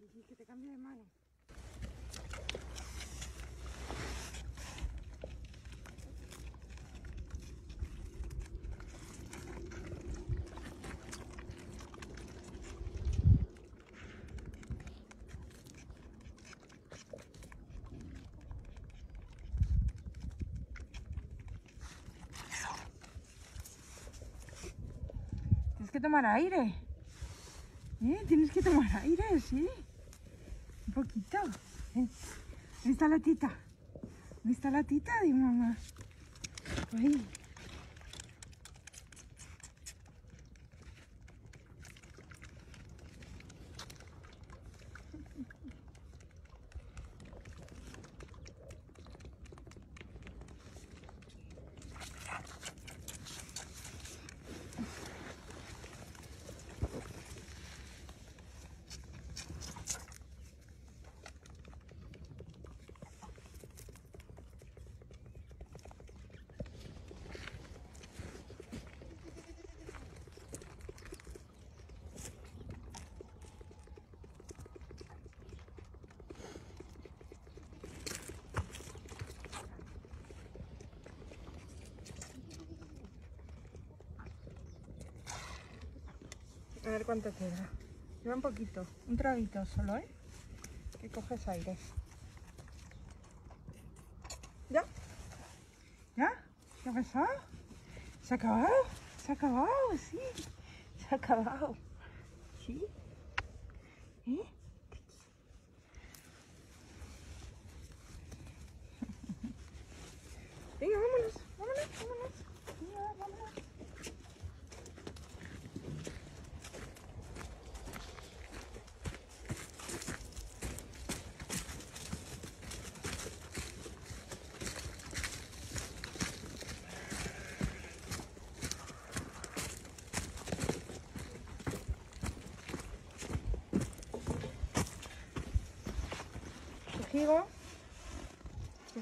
y que te cambie de mano. Tienes que tomar aire. ¿Eh? Tienes que tomar aire, sí. Un poquito. ¿eh? ¿Dónde está la tita? ¿Dónde está la tita de mamá? Ahí. A ver cuánto queda. Lleva un poquito, un traguito solo, ¿eh? Que coges aire. ¿Ya? ¿Ya? ¿Qué ha pasado? ¿Se ha acabado? ¿Se ha acabado? Sí. Se ha acabado. ¿Sí? ¿Eh? Venga, vámonos, vámonos, vámonos. Venga, vámonos. Te giro.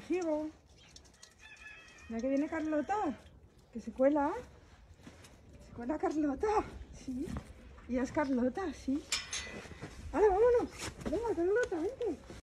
Giro. Mira que viene Carlota. Que se cuela. Se cuela Carlota. Sí. Y es Carlota, sí. Ahora vámonos. Venga, Carlota, vente.